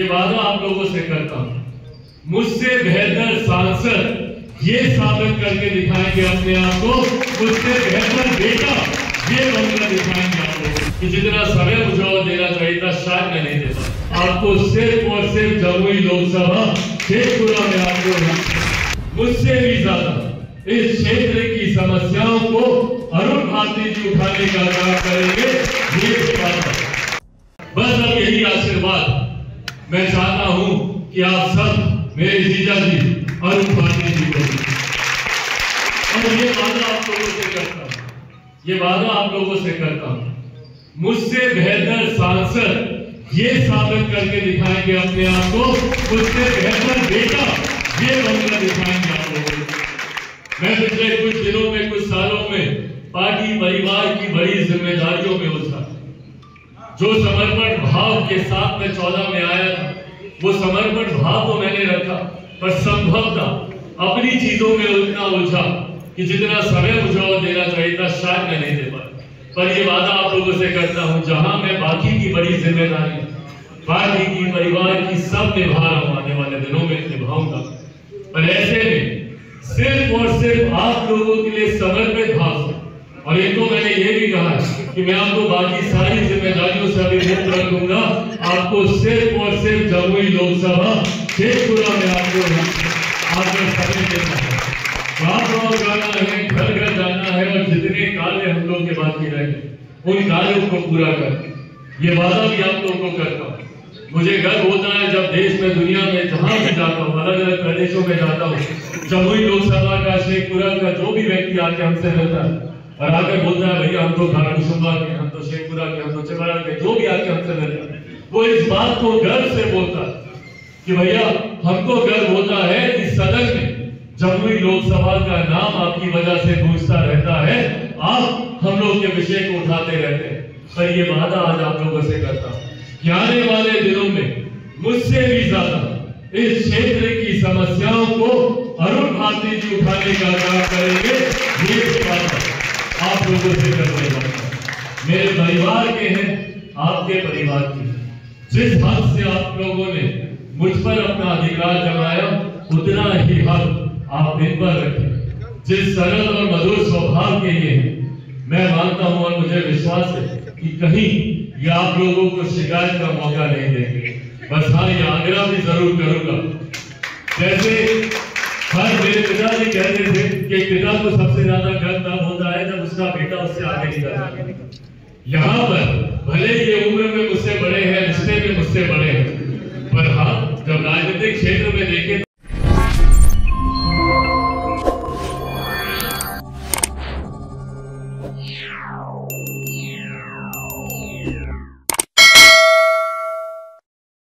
ये वादा आप लोगों से करता हूँ। मुझसे बेहतर सांसद ये साबित करके दिखाएँगे अपने आप को। मुझसे बेहतर बेटा ये बनकर दिखाएँगे आप लोगों को। जितना समय मुझे और देना चाहिए था, शायद मैं नहीं देता आपको सिर्फ़ और सिर्फ़ जमुई लोकसभा शेखपुरा में आपको मुझसे भी ज़्यादा इस क्षेत्र की समस्याओं को अरुण भारती जी उठाने का काम करेंगे। ये बात मैं चाहता हूँ कि आप सब मेरे जीजा जी अरुण भारती जी को और ये वादा आप लोगों से करता हूँ। ये वादा आप लोगों से करता हूँ। मुझसे बेहतर सांसद ये साबित करके दिखाएँगे अपने आप को। मुझसे बेहतर बेटा ये बनकर दिखाएँगे आप लोगों को। मैं पिछले कुछ दिनों में, कुछ सालों में पार्टी परिवार की बड़ी जिम्मेदारियों जो समर्पण भाव के साथ मैं चौदह में आया था, वो समर्पण भाव तो मैंने रखा, पर संभवतः अपनी चीज़ों में उतना उलझा कि जितना समय मुझे और देना चाहिए था, शायद मैं नहीं दे पाया। पर ये वादा आप लोगों से करता हूँ, जहाँ मैं बाकी की बड़ी ज़िम्मेदारी पार्टी की परिवार की सब निभा रहा हूँ, आने वाले दिनों में निभाऊँगा। पर ऐसे में सिर्फ़ और सिर्फ़ आप लोगों के लिए समर्पित भाव और इनको मैंने ये भी कहा कि मैं आपको बाकी सारी जिम्मेदारियों से अभी मुक्त रख दूँगा आपको सिर्फ़ और सिर्फ़ जमुई लोकसभा, शेखपुरा में आपको घर घर जाना है और जितने कार्य हम लोग के बाकी उन कार्यों को पूरा कर। ये वादा भी आप लोगों को करता हूँ। मुझे गर्व होता है जब देश में, दुनिया में, जहाँ भी जाता हूँ अलग अलग प्रदेशों में जाता हूँ, जमुई लोकसभा का, शेखपुरा का, जो भी व्यक्ति आके हमसे मिलता है और आकर बोलता है, भैया, हम तो खारकुसुम्बा के, हम तो शेखपुरा के, हम तो चिमरा के, जो भी आके हमसे मिलता है। वो इस बात को गर्व से बोलता कि, भैया, हमको गर्व होता है कि सदन में जमुई लोकसभा का नाम आपकी वजह से गूंजता रहता है। आप हम लोग के विषय को उठाते रहते हैं। पर ये वादा आज आप लोगों से करता कि आने वाले दिनों में मुझसे भी ज़्यादा इस क्षेत्र की समस्याओं को अरुण भारती जी उठाने का काम करेंगे। ये वादा आप लोगों से करने वाला मेरे परिवार के हैं, आपके परिवार के जिस हद से आप लोगों ने मुझ पर अपना अधिकार जमाया, उतना ही हक आप इन पर रखें। जिस सरल और मधुर स्वभाव के हैं, मैं मानता हूँ और मुझे विश्वास है कि कहीं ये आप लोगों को शिकायत का मौका नहीं देंगे। बस हाँ ये आग्रह भी ज़रूर करूँगा। जैसे हर मेरे पिताजी कहते थे कि पिता को सबसे ज़्यादा गर्व जब उससे आगे निकल यहाँ पर भले ही ये उम्र में मुझसे बड़े हैं रिश्ते में मुझसे बड़े हैं पर हाँ जब राजनीतिक क्षेत्र में देखे Yeah.